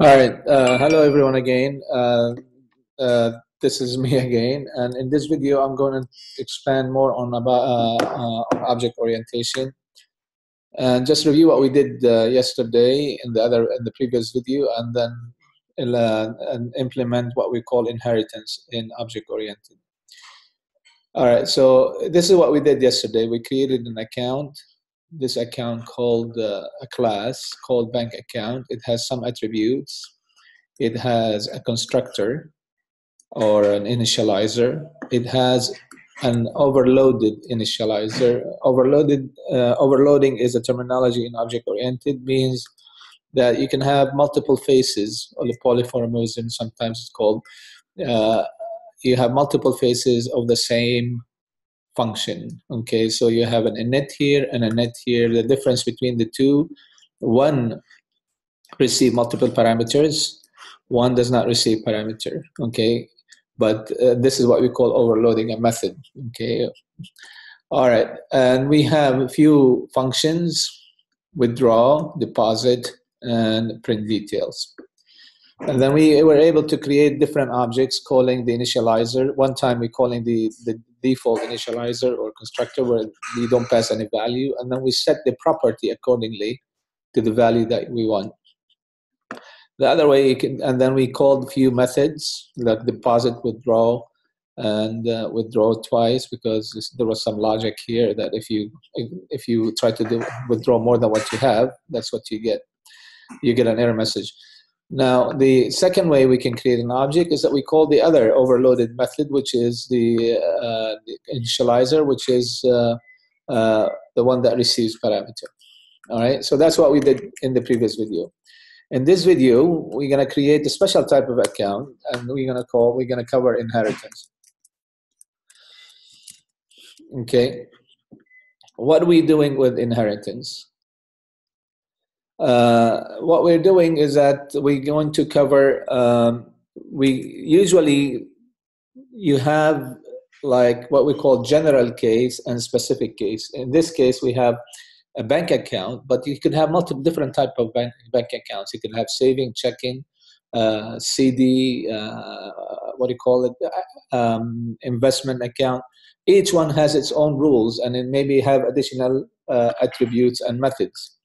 All right. Uh, hello, everyone, again. Uh, uh, this is me again. And in this video, I'm going to expand more on about uh, uh, object orientation. And just review what we did uh, yesterday in the other in the previous video, and then and implement what we call inheritance in object oriented. All right. So this is what we did yesterday. We created an account this account called uh, a class called bank account. It has some attributes. It has a constructor or an initializer. It has an overloaded initializer. Overloaded uh, overloading is a terminology in object oriented means that you can have multiple faces or the polymorphism sometimes it's called. Uh, you have multiple faces of the same function. Okay, so you have an init here and an init here. The difference between the two, one receive multiple parameters, one does not receive parameter. Okay, but uh, this is what we call overloading a method. Okay, all right, and we have a few functions: withdraw, deposit, and print details. And then we were able to create different objects calling the initializer. One time we calling the, the default initializer or constructor where we don't pass any value. And then we set the property accordingly to the value that we want. The other way you can, and then we called few methods like deposit, withdraw, and uh, withdraw twice because there was some logic here that if you if you try to do, withdraw more than what you have, that's what you get. You get an error message. Now, the second way we can create an object is that we call the other overloaded method, which is the, uh, the initializer, which is uh, uh, the one that receives parameter. All right, so that's what we did in the previous video. In this video, we're going to create a special type of account, and we're going to call, we're going to cover inheritance. Okay, what are we doing with inheritance? Uh, what we're doing is that we're going to cover, um, we usually, you have like what we call general case and specific case. In this case, we have a bank account, but you could have multiple different type of bank, bank accounts. You can have saving, checking, uh, CD, uh, what do you call it, um, investment account. Each one has its own rules and it maybe have additional uh, attributes and methods.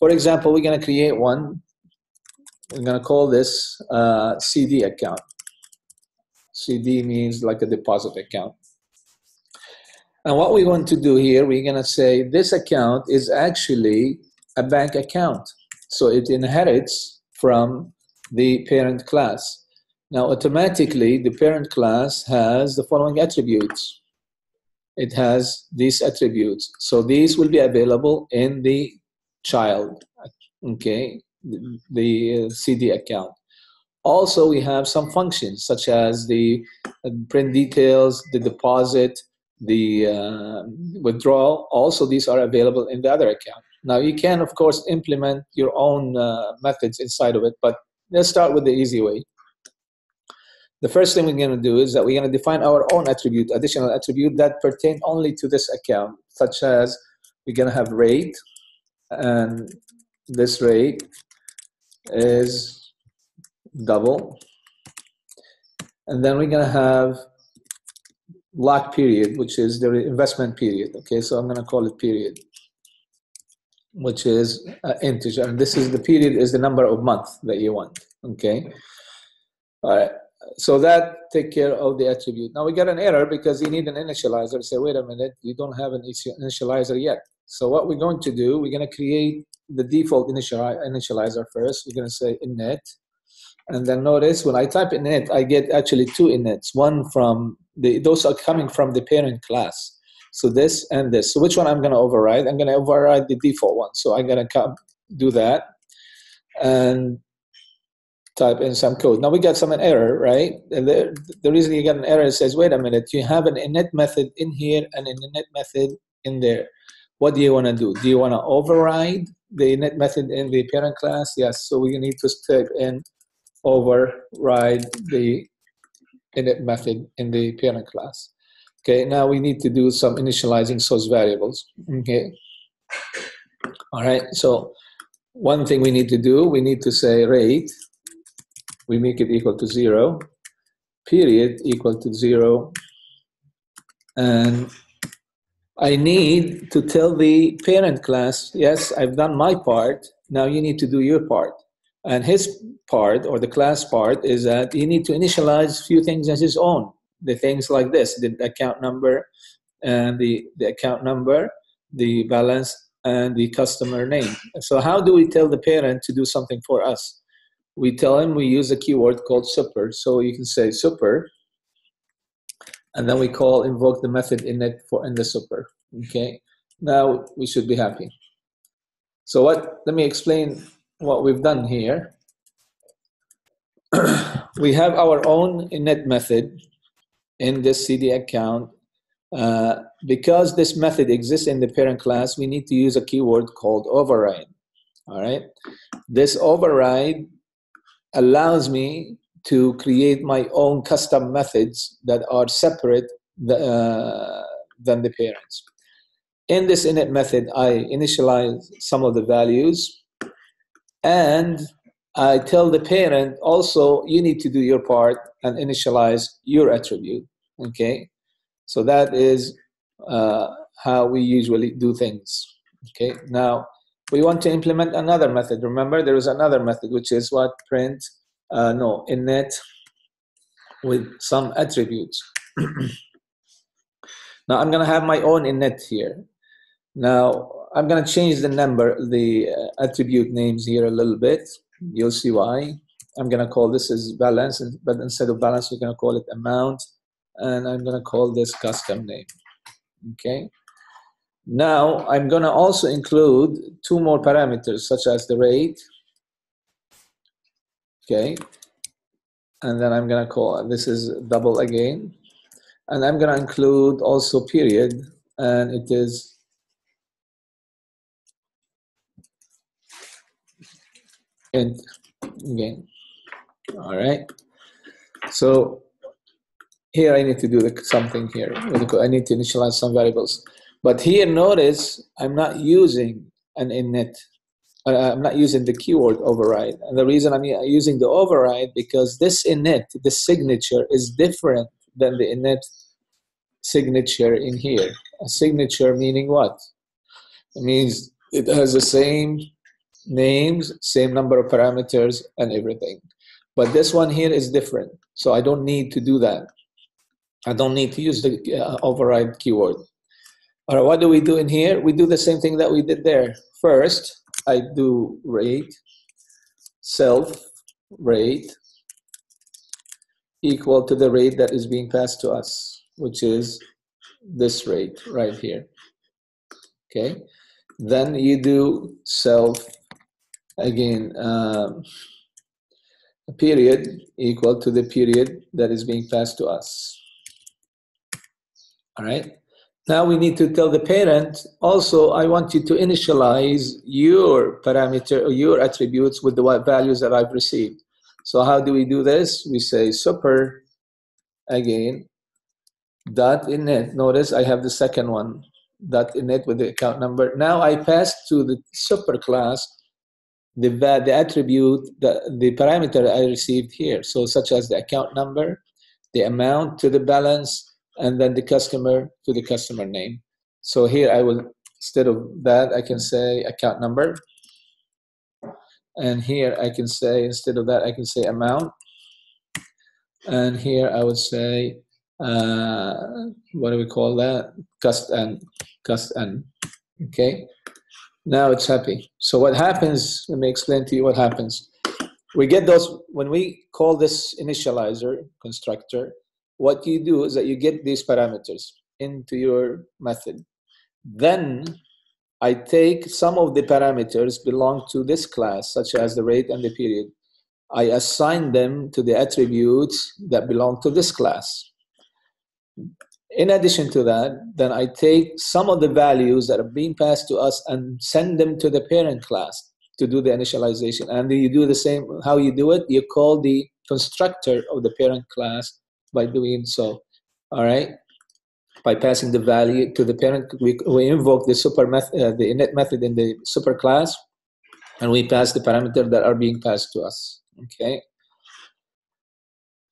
For example, we're going to create one. We're going to call this uh, CD account. CD means like a deposit account. And what we want to do here, we're going to say this account is actually a bank account. So it inherits from the parent class. Now, automatically, the parent class has the following attributes. It has these attributes. So these will be available in the child, okay, the, uh, CD account. Also, we have some functions such as the uh, print details, the deposit, the uh, withdrawal. Also, these are available in the other account. Now, you can, of course, implement your own uh, methods inside of it, but let's start with the easy way. The first thing we're going to do is that we're going to define our own attribute, additional attribute that pertain only to this account, such as we're going to have rate, and this rate is double. And then we're going to have lock period which is the investment period okay? So i'm going to call it period which is uh, integer. And this is the period is the number of months that you want okay? All right. So that take care of the attribute. Now we got an error because you need an initializer. Say wait a minute. You don't have an initializer yet so what we're going to do, we're going to create the default initializer first. We're going to say init. And then notice when I type init, I get actually two inits. One from the, those are coming from the parent class. So this and this. So which one I'm going to override? I'm going to override the default one. So I'm going to do that and type in some code. Now we got some an error, right? And the, the reason you get an error says, wait a minute, you have an init method in here and an init method in there. What do you want to do? Do you want to override the init method in the parent class? Yes, so we need to step in override the init method in the parent class. Okay, now we need to do some initializing source variables. Okay. All right, so one thing we need to do, we need to say rate we make it equal to zero, period equal to zero, and I need to tell the parent class, yes, I've done my part, now you need to do your part. And his part, or the class part, is that you need to initialize a few things as his own. The things like this, the account number, and the, the account number, the balance, and the customer name. So how do we tell the parent to do something for us? We tell him we use a keyword called super. So you can say super, and then we call invoke the method init for in the super. Okay, now we should be happy. So what? Let me explain what we've done here. we have our own init method in this CD account. Uh, because this method exists in the parent class, we need to use a keyword called override. All right. This override allows me to create my own custom methods that are separate the, uh, than the parents. In this init method, I initialize some of the values and I tell the parent also, you need to do your part and initialize your attribute. Okay, so that is uh, how we usually do things. Okay, now we want to implement another method. Remember, there is another method which is what print uh, no init with some attributes. now I'm going to have my own init here. Now I'm going to change the number, the uh, attribute names here a little bit. You'll see why. I'm going to call this as balance, but instead of balance, we're going to call it amount, and I'm going to call this custom name. Okay. Now I'm going to also include two more parameters, such as the rate. Okay. And then I'm to call this is double again, and I'm to include also period, and it is and again. All right. So here I need to do something here. I need to initialize some variables. But here notice I'm not using an init I'm not using the keyword override and the reason I'm using the override because this init the signature is different than the init signature in here a signature meaning what it means it has the same names, same number of parameters, and everything. But this one here is different, so I don't need to do that. I don't need to use the uh, override keyword. All right, what do we do in here? We do the same thing that we did there. First, I do rate, self rate equal to the rate that is being passed to us, which is this rate right here. Okay, then you do self again um, a period equal to the period that is being passed to us. All right. Now we need to tell the parent also, I want you to initialize your parameter or your attributes with the values that I've received. So how do we do this? We say super again dot init. Notice I have the second one dot init with the account number. Now I pass to the super class the, the attribute, the, the parameter I received here. So such as the account number, the amount to the balance, and then the customer to the customer name. So here I will, instead of that, I can say account number. And here I can say, instead of that, I can say amount. And here I would say, uh, what do we call that? Cust and cust and, okay? Now it's happy. So what happens, let me explain to you what happens. We get those, when we call this initializer constructor, what you do is that you get these parameters into your method. Then I take some of the parameters belong to this class, such as the rate and the period. I assign them to the attributes that belong to this class in addition to that, then I take some of the values that are being passed to us and send them to the parent class to do the initialization. And you do the same, how you do it, you call the constructor of the parent class by doing so. All right? By passing the value to the parent, we, we invoke the super method, uh, the init method in the super class, and we pass the parameter that are being passed to us. Okay?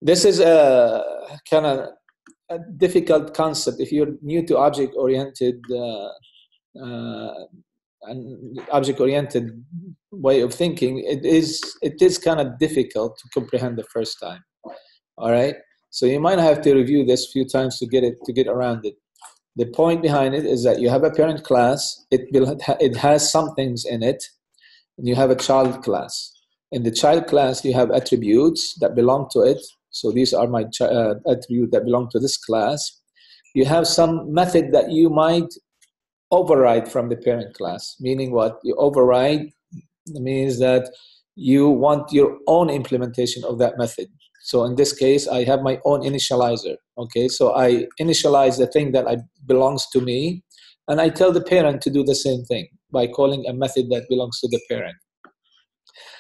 this is a kind of a difficult concept if you're new to object oriented uh, uh, and object oriented way of thinking it is it is kind of difficult to comprehend the first time all right so you might have to review this a few times to get it to get around it the point behind it is that you have a parent class it will it has some things in it and you have a child class in the child class you have attributes that belong to it so these are my uh, attributes that belong to this class. You have some method that you might override from the parent class, meaning what? You override means that you want your own implementation of that method. So in this case, I have my own initializer. Okay, so I initialize the thing that I, belongs to me, and I tell the parent to do the same thing by calling a method that belongs to the parent.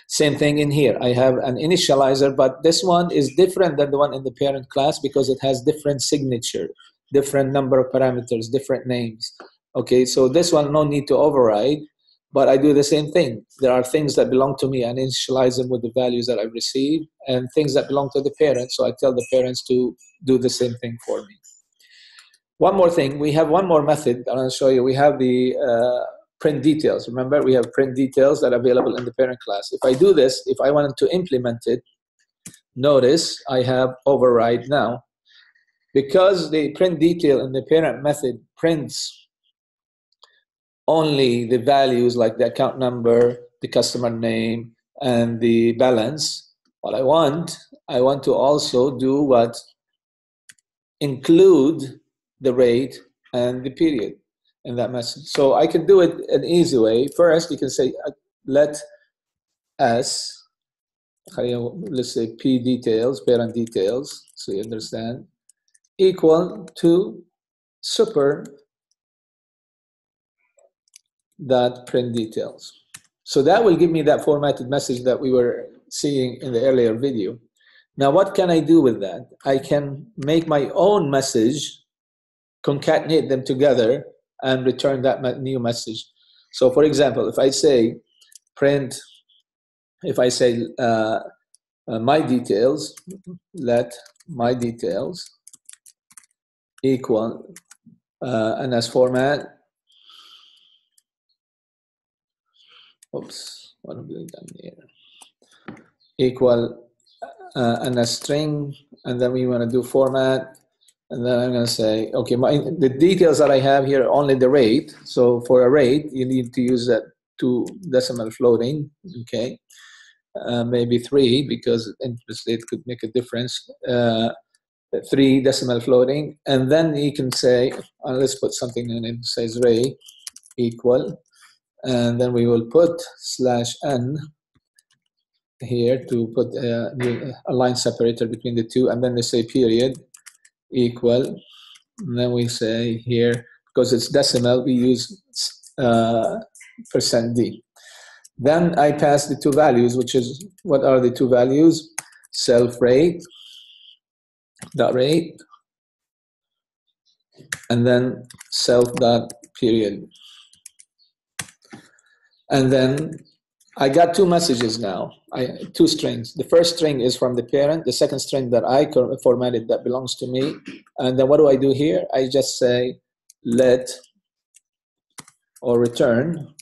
Same thing in here. I have an initializer, but this one is different than the one in the parent class because it has different signature, different number of parameters, different names. Okay, so this one no need to override, but I do the same thing. There are things that belong to me and initialize them with the values that I've received, and things that belong to the parents. So I tell the parents to do the same thing for me. One more thing, we have one more method. I'm going to show you. We have the uh, print details. Remember, we have print details that are available in the parent class. If I do this, if I wanted to implement it, notice I have override now. Because the print detail in the parent method prints only the values like the account number, the customer name, and the balance, what I want, I want to also do what? Include the rate and the period in that message. So I can do it an easy way. First, you can say uh, let s, let's say p details, parent details, so you understand, equal to super dot print details. So that will give me that formatted message that we were seeing in the earlier video. Now, what can I do with that? I can make my own message, concatenate them together, and return that new message. So for example, if I say print, if I say uh, uh, my details, let my details equal uh, and as format, oops, what have we done here? Equal uh, and a string, and then we want to do format and then I'm going to say, okay, my, the details that I have here are only the rate. So for a rate, you need to use that two decimal floating, okay? Uh, maybe three because interest rate could make a difference. Uh, three decimal floating, and then you can say, uh, let's put something in it says rate equal, and then we will put slash n here to put a, a line separator between the two, and then they say period equal. And then we say here, because it's decimal, we use uh, percent %d. Then I pass the two values, which is, what are the two values? Self rate, dot rate, and then self dot period. And then I got two messages now, I, two strings. The first string is from the parent, the second string that I formatted that belongs to me. And then what do I do here? I just say let or return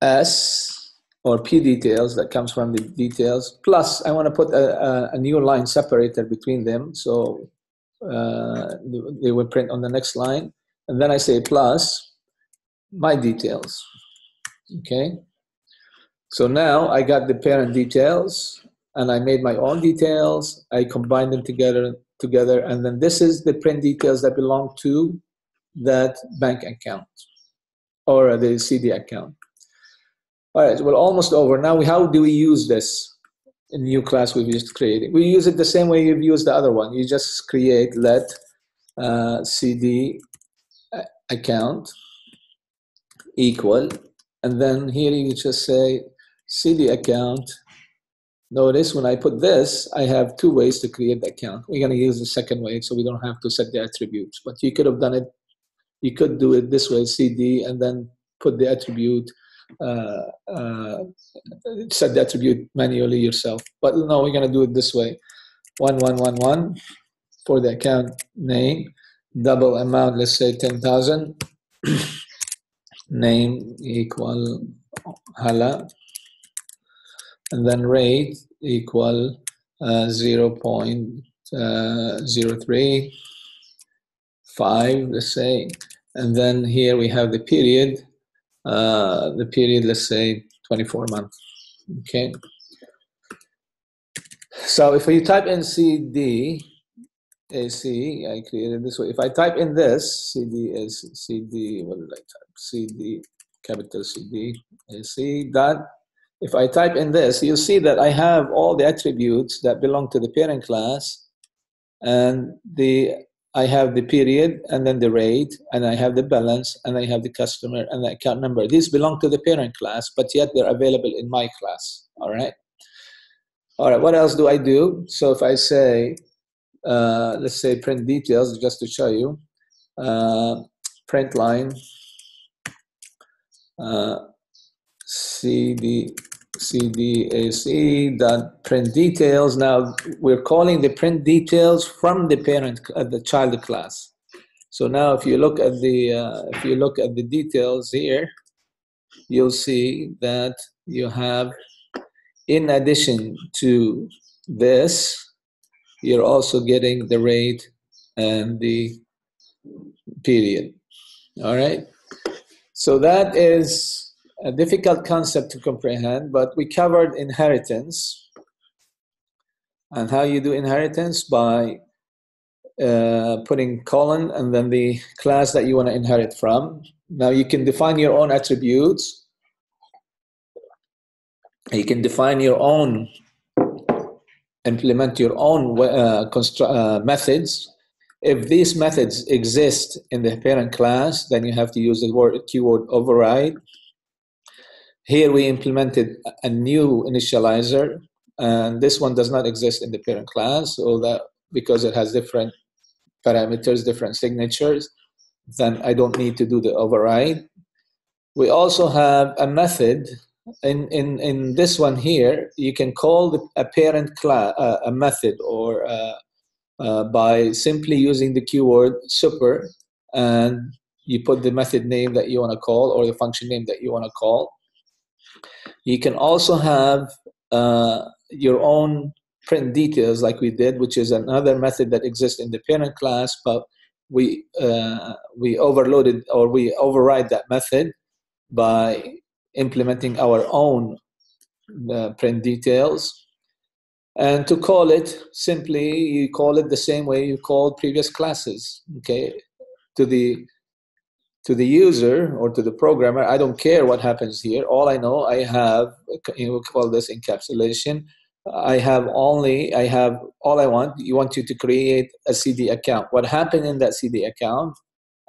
s or p details that comes from the details. Plus, I want to put a, a, a new line separator between them. So uh, they will print on the next line. And then I say plus my details. Okay. So now I got the parent details and I made my own details. I combined them together together and then this is the print details that belong to that bank account or the CD account. All right, we're almost over. Now, how do we use this new class we've just created? We use it the same way you've used the other one. You just create let uh, CD account equal and then here you just say CD account. Notice when I put this, I have two ways to create the account. We're going to use the second way so we don't have to set the attributes. But you could have done it, you could do it this way, CD, and then put the attribute uh, uh, set the attribute manually yourself. But no, we're going to do it this way. 1111 for the account name, double amount, let's say 10,000. name equal hala. And then rate equal uh, 0 0.03 5, let's say. And then here we have the period, uh, the period, let's say 24 months. Okay. So if you type in CD, AC, I created this way. If I type in this, CD is CD, what did I type? CD, capital CD, AC, dot. If I type in this, you'll see that I have all the attributes that belong to the parent class and the I have the period and then the rate, and I have the balance, and I have the customer and the account number. These belong to the parent class, but yet they're available in my class. All right. All right. What else do I do? So if I say, uh, let's say print details, just to show you, uh, print line, uh, CD cdac dot print details. Now we're calling the print details from the parent, uh, the child class. So now if you look at the uh, if you look at the details here, you'll see that you have, in addition to this, you're also getting the rate and the period. All right. So that is a difficult concept to comprehend, but we covered inheritance and how you do inheritance by uh, putting colon and then the class that you want to inherit from. Now you can define your own attributes. You can define your own, implement your own uh, uh, methods. If these methods exist in the parent class, then you have to use the word keyword override here we implemented a new initializer, and this one does not exist in the parent class, so that because it has different parameters, different signatures, then I don't need to do the override. We also have a method in, in, in this one here, you can call the, a parent class, uh, a method, or uh, uh, by simply using the keyword super, and you put the method name that you want to call or the function name that you want to call. You can also have uh, your own print details like we did, which is another method that exists in the parent class, but we, uh, we overloaded or we override that method by implementing our own uh, print details. And to call it, simply you call it the same way you called previous classes, okay? To the to the user or to the programmer, I don't care what happens here. All I know, I have, you know, call this encapsulation. I have only, I have all I want. You want you to create a CD account. What happened in that CD account,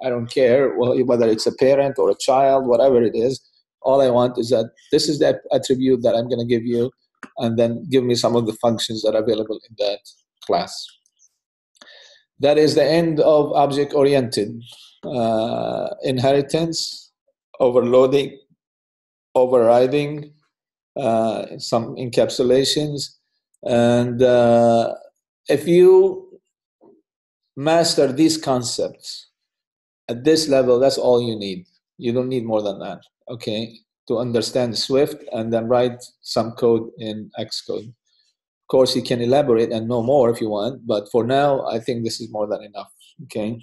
I don't care whether it's a parent or a child, whatever it is. All I want is that this is the attribute that I'm going to give you, and then give me some of the functions that are available in that class. That is the end of object oriented uh, inheritance, overloading, overriding, uh, some encapsulations. And uh, if you master these concepts at this level, that's all you need. You don't need more than that, okay, to understand Swift and then write some code in Xcode. Of course, you can elaborate and know more if you want, but for now, I think this is more than enough, okay?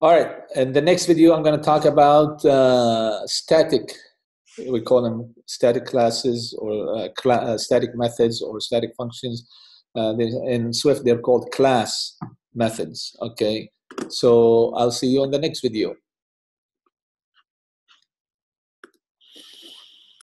All right, in the next video, I'm going to talk about uh, static, we call them static classes or uh, cl uh, static methods or static functions. Uh, in Swift, they're called class methods, okay? So I'll see you on the next video.